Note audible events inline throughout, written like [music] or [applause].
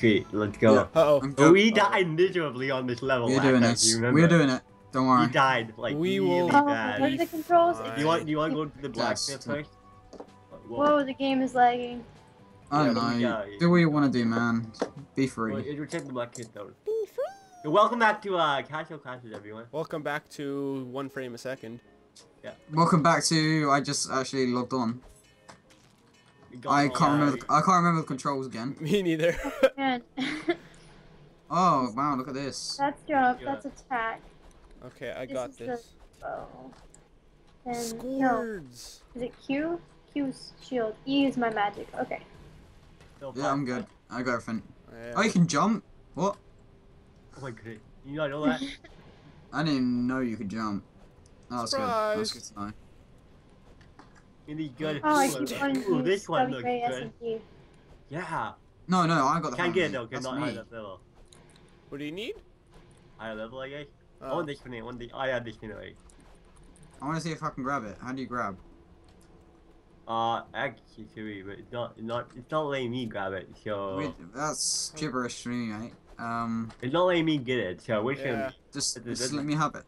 Sweet, let's go. Yeah. Uh-oh. I'm But we died miserably on this level. We're doing time, this. We're doing it. Don't worry. We died like We really will- Oh, bad. what are the controls? Fine. Do you want? Do you want to go to the Yes. blacksmith first? Whoa, the game is lagging. I don't Yeah, know. yeah, yeah. Do what you want to do, man. Be Well, free. it will take the blacksmith though. So welcome back to uh, Castle Crashers, everyone. Welcome back to one frame a second. Yeah. Welcome back to. I just actually logged on. We got I can't remember. The, I can't remember the controls again. [laughs] Me neither. [laughs] Oh wow! Look at this. that's jump, Yeah. that's attack. okay, I This got is the- this. Oh. And no, is it Q? Q's shield. E is my magic. Okay. Yeah. I'm good. I got everything. Yeah. Oh, you can jump. What? Oh my god, you not know that? [laughs] I didn't even know you could jump. Oh, that's good. That's good Surprise. to know. Really good. Oh, I keep wanting ooh, this one looks A, S, good. and T. Yeah. No, no, I got the. Can't get it hand though, mate. That's cannot me. high that level. What do you need? Higher level, I guess. I Oh. want this one. I want the. I have this one. Right. I want to see if I can grab it. How do you grab? Uh, actually, but it's not. Not. It's not letting me grab it. So. Wait, that's gibberish to me, mate. Um, It's not letting me get it. So which Yeah. one? just, It- it just let me have it.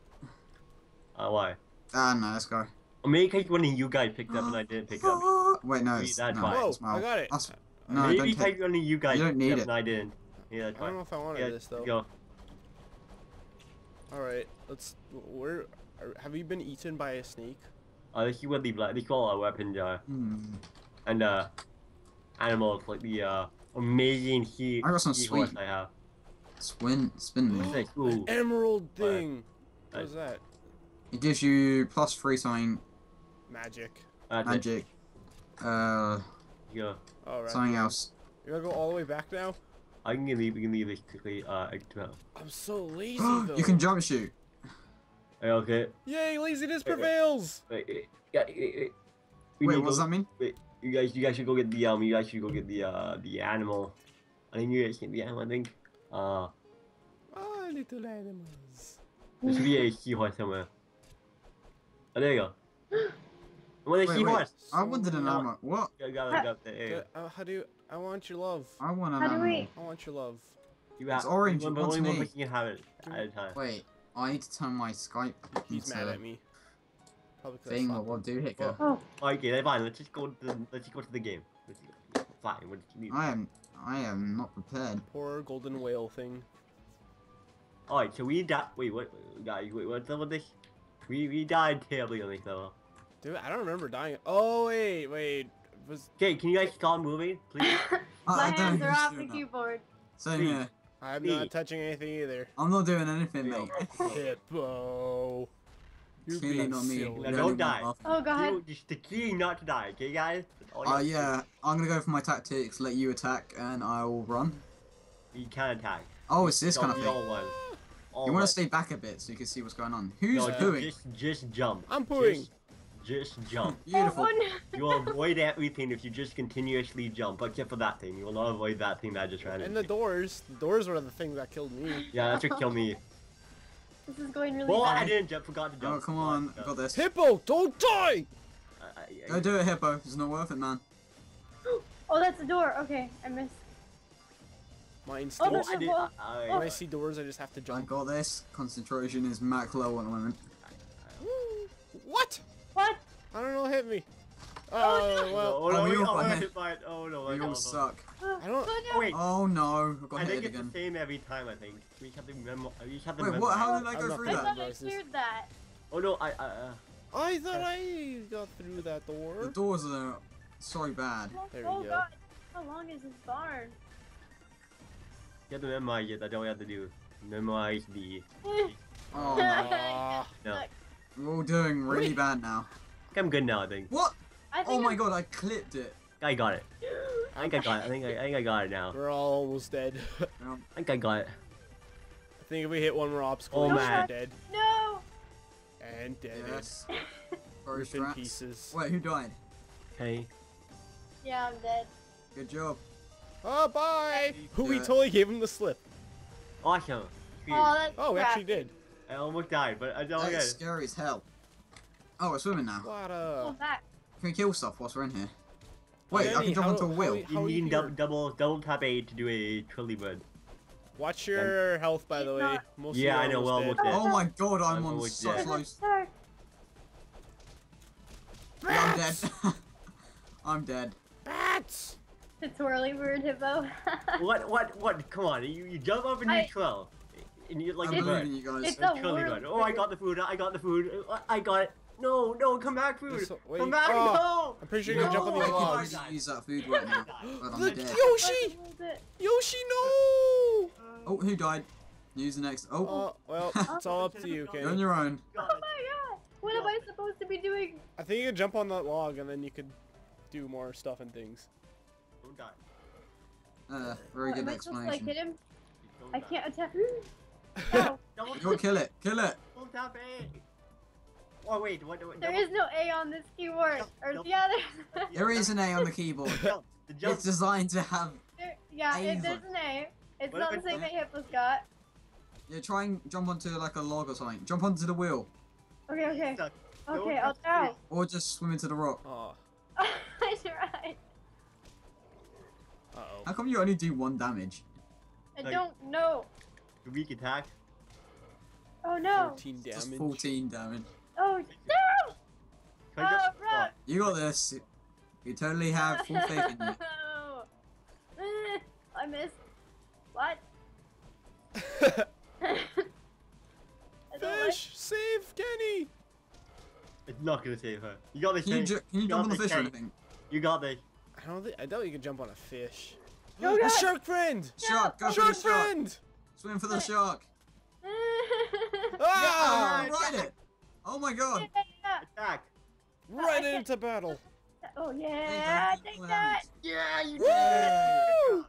Uh, why? Ah, no, let's go. Or maybe because one of you guys picked up and I didn't pick up. [gasps] Wait, no, it's, that's no, why. Whoa, it's mal. I got it. That's, no, maybe don't because take. one of you guys You don't picked need up it. and I didn't. Yeah, that's fine. I don't know if I wanted Yeah, this though. go. All right, let's. Where have you been eaten by a snake? Uh, this is what the black. This is all our weapons are. Hmm. And uh, animals like the uh amazing he. I got some seahorse sweet- I have. Spin, spin me. It's ooh. emerald What? thing. What Uh, is that? It gives you plus three something Magic. That's it. magic. Uh, Yeah. All right. something else. You gotta go all the way back now. I can leave. We can leave this quickly. Uh, exit out. I'm so lazy [gasps] though. you can jump shoot. Hey, okay. Yay, laziness Wait, wait. prevails. Wait, wait, yeah, wait, wait. Wait, what does that mean? Wait, you guys, you guys should go get the um. You guys should go get the uh the animal. I think you guys get the animal. I think. Uh, Ah, little animals. there should be a seahorse somewhere. Oh, there you go. [gasps] [gasps] Well, a Wait, wait. seahorse. I wanted an No. armor. What? I got it up there. There you Uh, how do you? I want your love. I want an How do animal. we- I want your love. You have It's orange, One, it but only one me. person can have it at a time. Wait, I need to turn my Skype He's into mad at me. Probably 'cause I thing. slapped What will him. do, Hiccup? Oh, Okay, then fine. Let's just go to the. Let's just go to the game. Let's go. Fine. We'll just leave. I am, I am not prepared. Poor golden whale thing. Alright, so we died. Wait, what? Guys, wait, what's up with this? We we died terribly on this level. Dude, I don't remember dying. Oh wait, wait. Was Okay, can you guys stop moving, please? [laughs] My I hands are off the keyboard. Same Please. here. I'm not touching anything either. I'm not doing anything, mate. [laughs] Hippo. You're being not me. silly. Don't die. Oh god. You, just the key not to die, okay, guys? That's all you Uh, have to yeah, I'm gonna go for my tactics. Let you attack, and I'll run. You can't attack. Oh, it's this kind of thing. One. You want to stay back a bit so you can see what's going on. Who's No, pooing? Just, just jump. I'm pooing. Just, just jump. [laughs] Beautiful. Oh, no. [laughs] you will avoid everything if you just continuously jump, except for that thing. You will not avoid that thing that I just ran And the doors. The doors were the thing that killed me. [laughs] Yeah, that's what killed me. This is going really Well, I didn't jump. Forgot to jump. Oh, come on. I Got this. Hippo, don't die! Uh, I- I- Go do it, Hippo. It's not worth it, man. [gasps] Oh, that's a door. Okay, I missed. My Oh, instinct. there's I a did. wall. I- when I see doors, I just have to I jump. got this. Concentration is max low at the moment. What? What? I don't know. Hit me. Oh, Oh no. well. oh, no, Oh, we oh, all got got hit. hit by it. Oh no, I We all suck. I don't- Oh, Oh, no. wait, Oh no, I got I hit think it's again. the same every time. I think we just have to remember. We just have to Wait, remember. what? How did I I'm go not through I thought I cleared that. Oh no, I. I uh, I thought I got through that door. The doors are so bad. There we oh go. god. How long is this barn? you have to memorize it. That's all you have to do. Memorize the. [laughs] Oh no. [laughs] Ah. No. Look, We're all doing really bad now. I'm good now. I think. What? I Oh my I'm- god, I clipped it. I got it. I think I got it. I think I, I think I got it now. We're all almost dead. [laughs] Um, I think I got it. I think if we hit one more obstacle, Oh, we're man. dead. No. And dead. yes. Very [laughs] Rip in straps. pieces. Wait, who died? Okay. Yeah, I'm dead. Good job. Oh, bye! Who we totally gave him the slip. Awesome. Sweet. Oh, that's Oh, we crap. actually did. I almost died, but I don't get That's it. scary as hell. Oh, we're swimming now. What a... back. Can we kill stuff whilst we're in here? Wait, I can jump how- onto a how wheel. You are need double, double double tap A to do a trilly bird. Watch your health, by the way. Most Yeah, I know, well, dead. Oh my god, I'm I'm on always such dead. low. Yeah, I'm dead. [laughs] I'm dead. Bats! The twirly bird hippo. [laughs] What what what? Come on, you, you jump up and you I- twirl, and you like I'm a believing bird. you guys. It's A a trilly whirl bird. Oh, I got the food. I got the food. I got it. No, no, come back, food. So- wait, come back, oh. no. I'm pretty sure you're gonna jump on No, these I can logs. use- use that food right now. But Look. Yoshi! What was it? Yoshi, no! Oh, who died? Use the next. Oh, Uh, well, [laughs] it's all up to you, okay? you're on your own. Oh my god! What am I supposed to be doing? I think you can jump on that log and then you could do more stuff and things. Don't die. Uh, very Oh, good am I supposed to like hit him? Don't I can't attack. [laughs] No, Double Go kill it. Kill it. Double tap A. Oh wait, what? what there double- is no A on this keyboard. Nope, Or nope. yeah, there's. There is an A on the keyboard. The jump. The jump. It's designed to have. there, yeah, A's it, there's on- an A. It's What not the same not? A Hippo's got. Yeah, try and jump onto like a log or something. Jump onto the wheel, Okay, okay. Stuck. Okay, I'll try. or just swim into the rock. Oh, [laughs] I tried. uh-oh. How come you only do one damage? I Like- don't know. The weak attack. Oh no. 14 Just damage. 14 damage. Oh no! Can I jump- Oh, rock. You got this. You totally have full faith in you. [laughs] I missed. What? I don't like. Fish! Save Kenny! It's not gonna save her. You got this. Can you, Kenny. ju- can you got jump on the this, fish or anything? You got this. I don't think I doubt you can jump on a fish. [gasps] Oh, [gasps] a God. shark friend! Shark, go for Shark the shark. friend! Swim for the [laughs] shark. [laughs] Ah! Yeah, ride it. Oh my god. Yeah. Attack. Right into battle. Oh yeah, don't take that. Yeah, you did! Woo!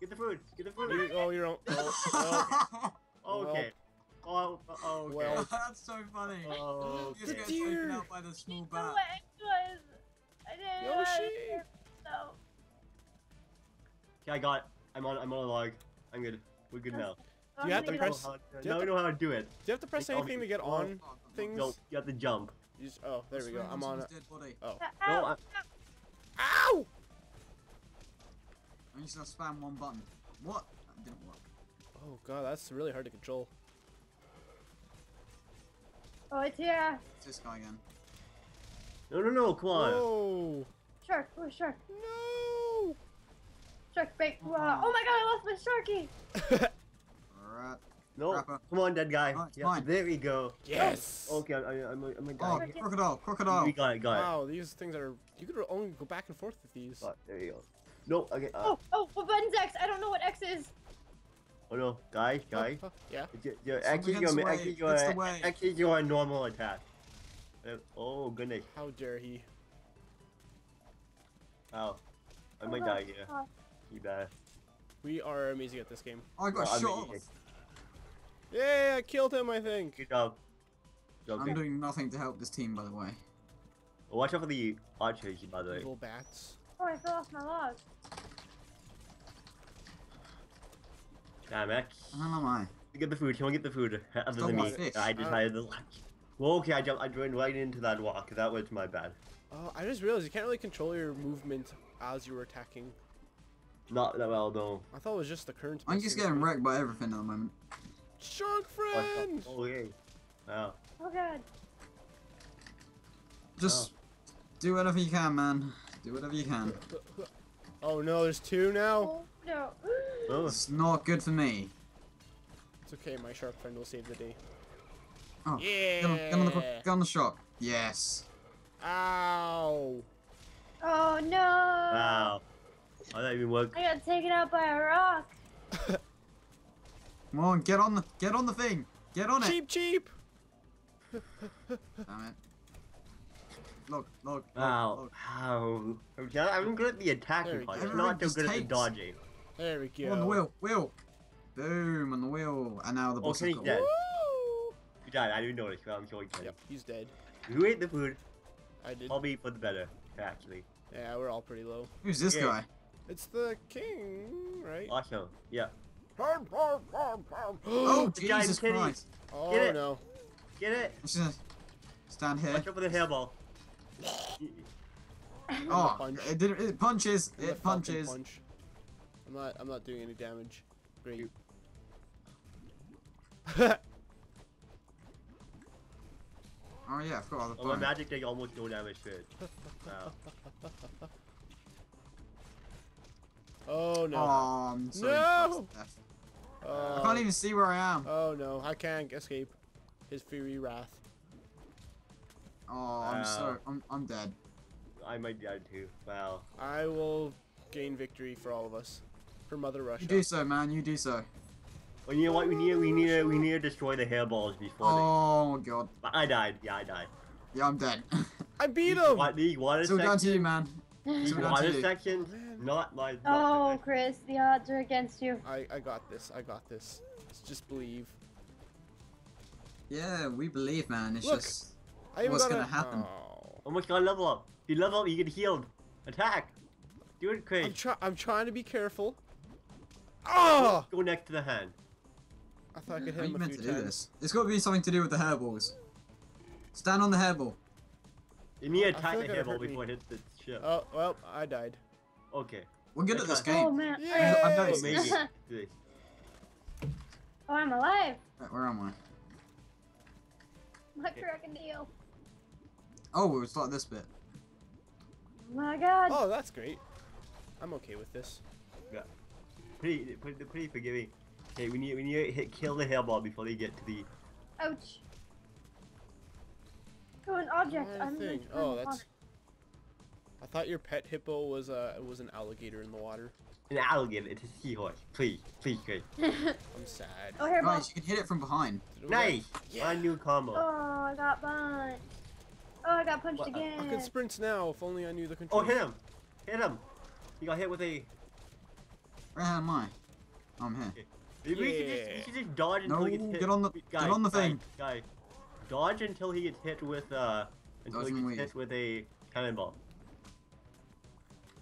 Get the food. Get the food. You- oh, you're on. Oh, [laughs] okay. Oh, oh, okay. Well. Oh, oh, oh, [laughs] That's so funny. Oh, You just okay. get taken out by the small bat. was. I didn't know Yoshi. it. Okay, I got. I'm on. I'm on a log. I'm good. We're good now. Do you have to press- know how- do you Now we to- know how to do it. Do you have to press Like, oh, anything to get oh, on things? No, you have to jump. You just, oh, there we go. I'm on his it. dead. Oh. No, I, Ow! I'm just gonna spam one button. What? That didn't work. Oh god, that's really hard to control. Oh, it's here. It's this guy again. no, no, no. Come on. Whoa! Shark. Oh, shark. No! Shark bait. Wow. Oh my god, I lost my sharky. [laughs] Alright. No. Rapper. Come on, dead guy. Oh, Yeah, mine. there we go. Yes! Okay, I, I, I'm, a- I'm a Oh, guy. Okay. crocodile, crocodile. We got it. Got it. Wow, these things are. You could only go back and forth with these. Got. There you go. No. Okay. Uh, Oh, oh, what button's X? I don't know what X is. oh no, guys, Oh, guys. oh, yeah. Your, your, Something actually, gets your, away, actually, your, gets away. actually, your normal attack. Uh, oh goodness. How dare he? Ow. I Oh, might no. die here. Oh, You die. We are amazing at this game. I got Oh, I'm shot. Amazing. Yeah, I killed him, I think. Good job. Good job, I'm doing nothing to help this team, by the way. Watch out for the archers, by the way. Little bats. oh, I fell off my log. Damn, X. How am I? Get the food. Can we get the food? [laughs] Other Still than me, want fish. I decided uh, to. Well, okay, I jumped. I joined right into that walk. That was my bad. Oh, I just realized you can't really control your movement as you were attacking. Not that well, though. I thought it was just the current. I'm just getting wrecked by everything at the moment. Shark friend! Oh, okay. Wow. Oh god. Just do whatever you can, man. Do whatever you can. Oh no, there's two now. Oh no. Oh, It's not good for me. It's okay, my shark friend will save the day. Oh, Yeah. Get on, get on the, get on the shop. Yes. Ow! Oh no. wow. I don't even work. I got taken out by a rock. Come on, get on the get on the thing. Get on it. Cheap, cheap. Damn it. Look, look. Wow. Look, Wow. I'm good at the attacking part. I'm not so Everything good at the dodging. There we look. go. On the wheel, wheel. Boom on the wheel, and now the Oh, boss Kenny's has got dead. Woo! You died. I didn't notice. Well, I'm killing Kenny. Yep, he's dead. Who ate the food? I did. Probably for the better, actually. Yeah, we're all pretty low. Who's this Yeah. guy? It's the king, right? Awesome. Yeah. Oh, oh the giant Jesus kitty. Christ! Get oh, it. no. Get it. I'm just gonna stand here. Watch out for the hairball. Oh, punch. it, did, it punches. And the It punches. Punch. I'm not. I'm not doing any damage. Great. [laughs] Oh yeah, I forgot all the Oh, my magic did almost no damage to it. Wow. [laughs] oh no. Oh, I'm sorry. No! Death. Oh. I can't even see where I am. Oh no, I can't escape his fury wrath. Oh, I'm so. Uh, I'm, I'm dead. I might die too. Wow. I will gain victory for all of us. For Mother Russia. You do so, man. You do so. Well, you know what? We need we need to, we need to destroy the hairballs before Oh god. they. I died. Yeah, I died. Yeah, I'm dead. [laughs] I beat The him! wa- The water so down to you, man. The So down to water you. section. Oh, man. Not my. oh, Not Chris, the odds are against you. I, I got this. I got this. Let's just believe. Yeah, we believe, man. It's Look. just. I even What's gonna a- happen? Oh. oh Almost got a level up. You level up, you get healed. Attack. Do it, Chris. I'm, Craig. try I'm trying to be careful. Oh! Go next ah! to the hand. I thought I could How hit are him you a meant few to do this? It's got to be something to do with the hairballs. Stand on the hairball. You need to I attack feel the hairball hurt me. before it hits the ship. Oh, well, I died. Okay. We're good at this game. Oh man. Yay! I'm So nice. maybe. this. Oh, I'm alive. Right, Where am I? My crocodile. Oh, it's like this bit. Oh my god. Oh, that's great. I'm okay with this. Pretty, pretty, pretty forgiving. Okay, we need we need to hit, kill the hairball before they get to the. Ouch. Oh, an object. Why I'm thing? Oh, turn that's. I thought your pet hippo was a was an alligator in the water. An alligator. It's a seahorse. Please, please, Craig. [laughs] on. I'm sad. oh, here, Guys, you can hit it from behind. Nice. Yeah. My new combo. Oh, I got punched. Oh, I got punched What? again. I could sprint now if only I knew the control. Oh, controls. hit him! Hit him! He got hit with a. Where am I? Oh, I'm here. Maybe we, should just, we should just dodge until No, he gets hit. get on the- guy, get on the thing. Guy, dodge until he gets hit with uh. Until Dodge he gets weave. hit with a cannonball.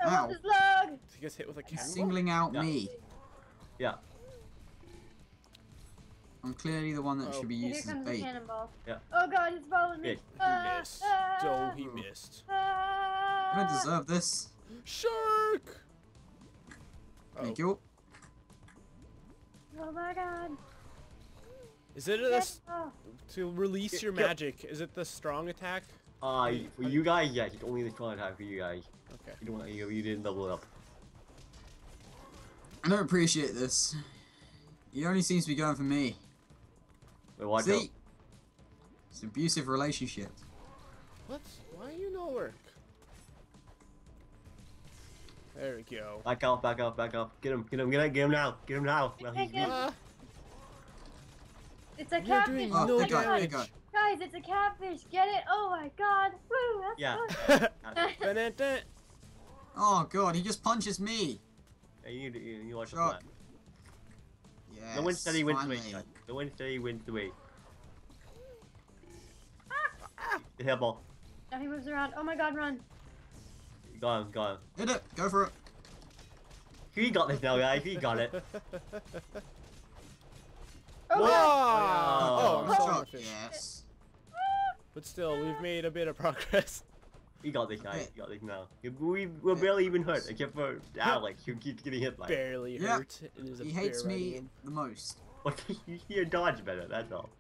I Ow. want this log. He gets hit with a He's singling out Yeah. me. Yeah. I'm clearly the one that Oh. should be Here used as comes the bait. cannonball. Yeah. Oh god, he's following me. Good. He Ah, missed. ah, Oh, he missed. ah. I don't deserve this. Shark. Oh. Thank you. Oh my god. Is it a, s- Oh, to release Yeah, your yeah. magic? Is it the strong attack? Uh, for you guys, yes, it's only the strong attack for you guys. Okay. You don't, you, you didn't double it up. I don't appreciate this. He only seems to be going for me. Wait, watch See? out. It's an abusive relationship. What? Why are you no work? There we go. Back out, back out, back out. Get him, get him, get him, get him now. Get him now. Well, he's Get weak. Ah, it's a catfish. Oh, no they got it, they damage. got it. Guys, it's a catfish. Get it? Oh my god. Woo, that's Yeah. [laughs] [laughs] fun. Ba-da-da. Oh god, he just punches me. Hey, you, you, you watch the Shark. flat. Yes, The one steady wins the finally. weight. guys. The one steady wins the weight. The hairball. now he moves around. Oh my god, run. Gone, gone. Hit it. Go for it. He got this now, guys. He got it. Oh, Whoa! god. Oh, oh, oh, oh I'm Good sorry. shot. Yes. But still, we've made a bit of progress. He got this, guy. Okay. He got this now. We, we're Okay. barely even hurt, except for Alex, who keeps getting hit by it. Barely Yeah. hurt. It is a He hates me riding in. the most. [laughs] But you hear dodge better, that's all.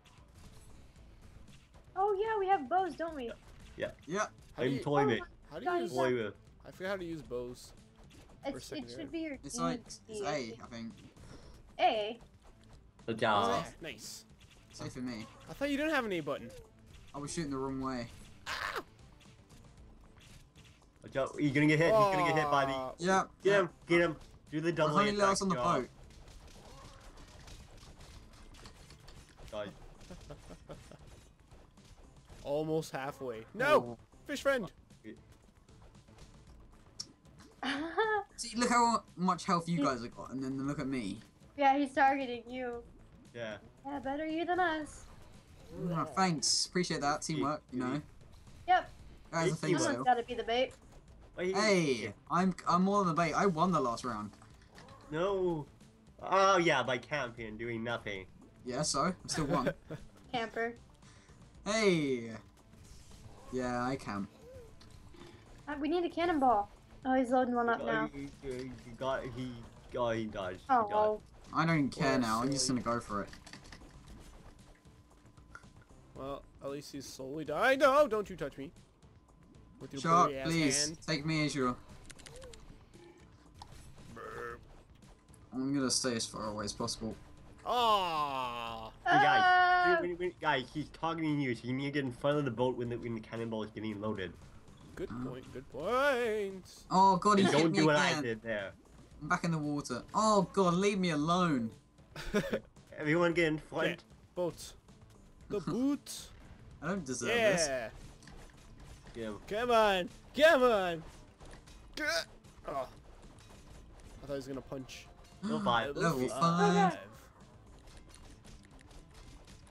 Oh yeah, we have bows, don't we? Yeah. How do I'm you, toy Oh how do you oh use, Toy with. I forget how to use bows. It's, it secondary. should be your It's D- like it's D. A, I think. A. The job. Nice. Say for me. I thought you didn't have an A button. I was shooting the wrong way. Watch out. He's gonna get hit. He's gonna get hit by the. Oh. Yeah. Get him. Get him. Do the double Honey attack. let us on the job. boat. Guys, [laughs] Almost halfway. No! Oh. Fish friend! [laughs] See, look how much health you guys have got, and then look at me. yeah, he's targeting you. Yeah. Yeah, better you than us. Oh, thanks. Appreciate that. Teamwork, you know. Yep. Guys, I It's think Someone's so. gotta be the bait. Hey, I'm I'm more than the bait. I won the last round. No. Oh yeah, by camping, doing nothing. Yeah, so I still won. [laughs] Camper. hey. Yeah, I can. Uh, we need a cannonball. Oh, he's loading one up now. He, he, he got he oh he dodged. Oh, he dodged. well. I don't care Well, now. I'm just gonna go for it. Well, at least he's slowly dying. No, don't you touch me. With your Shark, please hand. take me as your. Brr. I'm gonna stay as far away as possible. Ah. Hey guys, Ah! wait, wait, wait, guys, he's targeting you, so you need to get in front of the boat when the when the cannonball is getting loaded. Good Uh. point. Good point. Oh god, he And hit don't me do what I did there. I'm back in the water. Oh god, leave me alone. Everyone get in front. Okay. Boat. The boot. [laughs] I don't deserve this. Yeah. Yeah. Come on. Come on. Oh. I thought he was gonna punch. No five. Level five. five.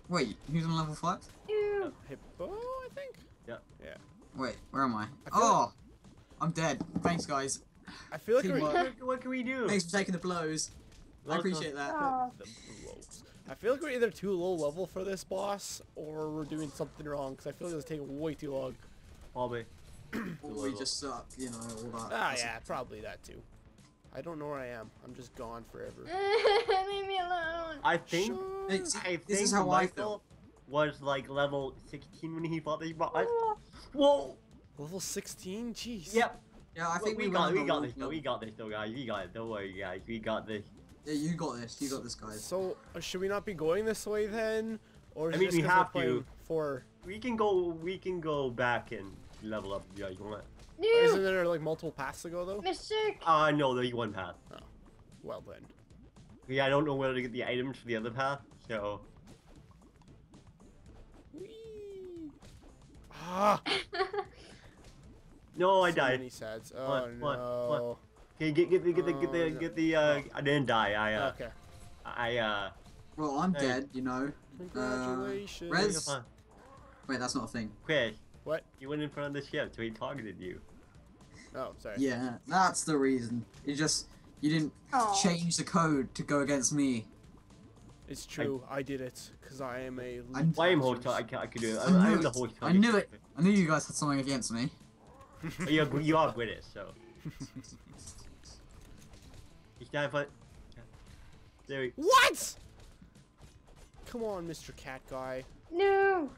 Wait, who's on level five? Ew. Hippo, I think. Yeah. Yeah. Wait, where am I? I feel Oh, I'm dead. Thanks, guys. I feel like Teamwork. we're What, what can we do? Thanks for taking the blows. I appreciate that. Oh. I feel like we're either too low level for this boss, or we're doing something wrong. Because I feel like it's taking way too long. Probably. Or we just suck, you know, all that. Ah, yeah, probably that too. I don't know where I am. I'm just gone forever. [laughs] Leave me alone. I think Sure. Hey, I think this is how I Michael feel. was like level 16 when he fought this boss. Oh, Whoa! Level 16? Jeez. Yep. Yeah, I think we, we, got we got this. though. We got this though, guys. We got it. Don't worry, guys. We got this. Yeah, you got this. You got this, guys. So, uh, should we not be going this way then? Or is I mean, just we 'cause have to. playing For We can go. We can go back and level up. Yeah, you want? isn't there like multiple paths to go though? Mystic. Uh no, there's one path. Oh, Well then. Yeah, I don't know where to get the items for the other path. So Whee! [laughs] Ah! no, I so died. Many sads. Oh What, what, what? no. Okay, get get the get the get Oh, the get the. Uh, I didn't die. I uh, Okay. I uh. Well, I'm Hey. dead, you know. Congratulations. Rez- you're. Wait, that's not a thing. Chris, What? you went in front of the ship, so he targeted you. Oh, sorry. Yeah, that's the reason. You just you didn't Aw. change the code to go against me. It's true. I, did it because I am a. I'm- Why am host? host? I, can, I could do it. I I'm, knew I'm the it. host. I knew it. I knew you guys had something against me. you you are British, so. [laughs] It's time for. There we. What? Come on, Mr. Cat Guy. No.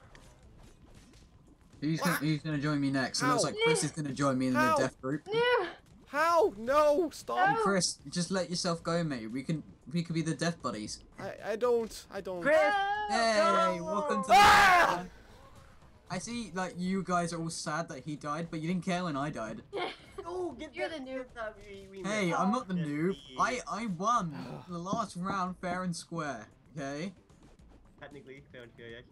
Who's gonna, who's gonna join me next? It looks How? like Chris is gonna join me in How? the death group. No. How? No! Stop! No. Chris, just let yourself go, mate. We can we could be the death buddies. I, I don't. I don't. Chris! Hey, No! welcome to the. Ah! I see, like you guys are all sad that he died, but you didn't care when I died. [laughs] oh, get You're that- the noob. get that, we- we Hey, missed. I'm not the Yes, noob. I I won [sighs] the last round fair and square. Okay. Technically, fair and square, yes.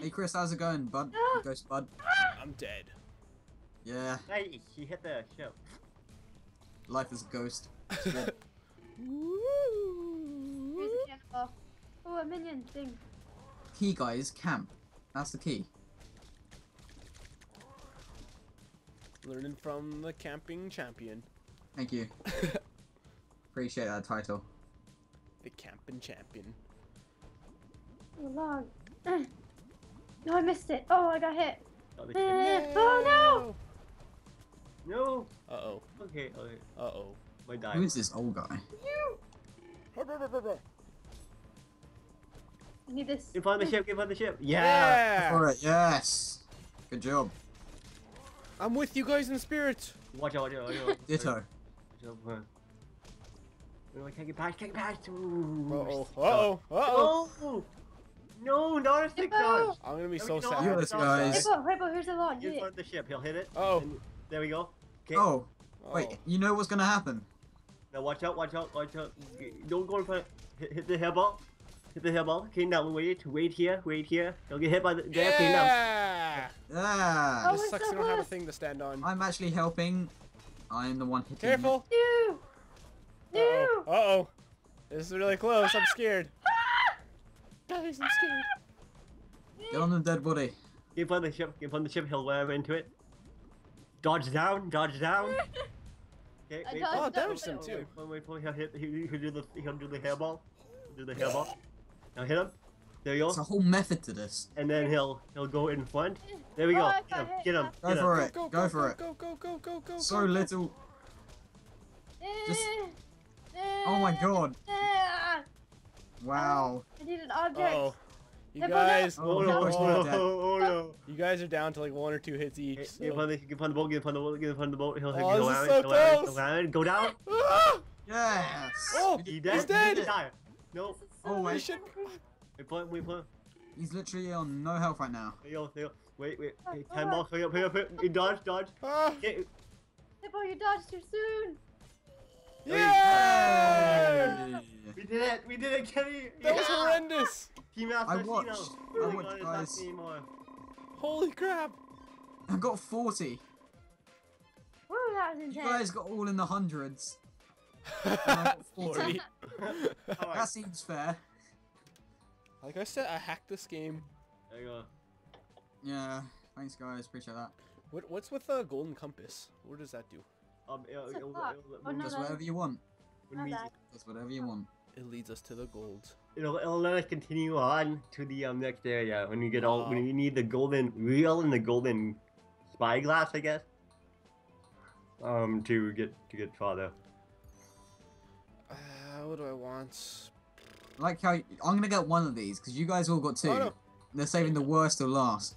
Hey Chris, how's it going, bud? Ah. Ghost bud. I'm dead. Yeah, Hey, she hit the ship. life is a ghost. It's good. [laughs] Here's a cannonball. Oh, a minion thing. key, guys, camp. That's the key. Learning from the camping champion. Thank you. [laughs] Appreciate that title. The camping champion. Oh, log. [laughs] No, I missed it. Oh, I got hit. Oh, the ship. Eh, Oh No! Uh oh. Okay, okay. Uh oh. My Who die. is this old guy? You. I need this. Get on the ship, get on the ship. Yeah! Yeah! Alright, yes. Good job. I'm with you guys in spirit. Watch out, watch out, watch out. [laughs] Ditto. Watch out, No, I can't get past, can't get past. Uh oh. Uh oh. Uh oh. No! No, not a stick Hippo! dodge! I'm gonna be so sad. have Yes, guys. that. Hippo, Hippo, here's a log. Get Hit it. the ship, he'll hit it. Oh. there we go. Okay. Oh, Oh. wait. You know what's gonna happen? Now watch out, watch out, watch out. Don't go in front. Hit, hit the hairball. Hit the hairball. Okay, now wait, wait here, wait here. Don't get hit by the. there, Okay, now. Yeah! Yeah. Oh, This sucks. so I don't have a thing to stand on. I'm actually helping. I'm the one hitting. Careful. No! Uh No! oh. Uh oh. This is really close. I'm scared. Guys, I'm scared. Get on the dead body. Get in front of the ship. Get in front of the ship. He'll wham into it. Dodge down. Dodge down. [laughs] Okay, wait. dodged Oh, up, damaged him too. Wait, wait, wait, he'll hit. He, he'll do the. He'll do the hairball. Do the hairball. Now hit him. There you go. There's a whole method to this. And then he'll he'll go in front. There we Oh, go. I Get him. Get him. Go Get him. for it. Go, Go for it. Go, go, go, go, go. So go, go. little. Eh, Just- Eh, Oh my eh, god. Eh, Wow. I need an object. Oh, you Hey, guys, Oh, Oh no! pushed Oh me no! Oh no! you guys are down to like one or two hits each. Get so- get on the get on the boat. Get on the boat. Get on the boat. He'll, he'll Oh, go this around. is so go around. close. Go around. Go down. [laughs] Ah! Yes. Oh, We did He dead. He's dead. He die. No. This is Oh, so wait. We should- We put him. We put him. He's literally on no health right now. There you go. There you go. Wait, wait. Oh, Hey, oh, Time ball. Hurry up. Hurry up. Hurry up. Dodge. Dodge. Ah! Get. Hippo, you dodged too soon. Yeah! We did it. We did it, Kenny. That was horrendous. Team Master I watched- I watched guys- anymore. Holy crap. I got 40. Woo, that was You intense. guys got all in the hundreds. [laughs] I got 40. [laughs] That seems fair. Like I said, I hacked this game. There you go. Yeah. Thanks, guys. Appreciate that. What, what's with the golden compass? What does that do? Um, it'll, What's a it'll, clock? it'll, Oh, no, Does no. whatever you want. when Not we- that. Does whatever you want. It leads us to the gold. it'll, it'll let us continue on to the um, next area when we get all when Wow. we need the golden reel and the golden spyglass, I guess. Um, to get to get farther. Uh, what do I want? I like how I'm gonna get one of these because you guys all got two. Oh, no. They're saving the worst till last.